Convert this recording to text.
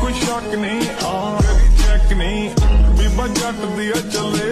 ਕੋਈ ਸ਼ੱਕ ਨਹੀਂ ਆ ਤੇਰੀ ਚੈੱਕ ਨਹੀਂ ਬੀਬਾ ਜੱਟ ਦੀ ਆ ਚੱਲੇ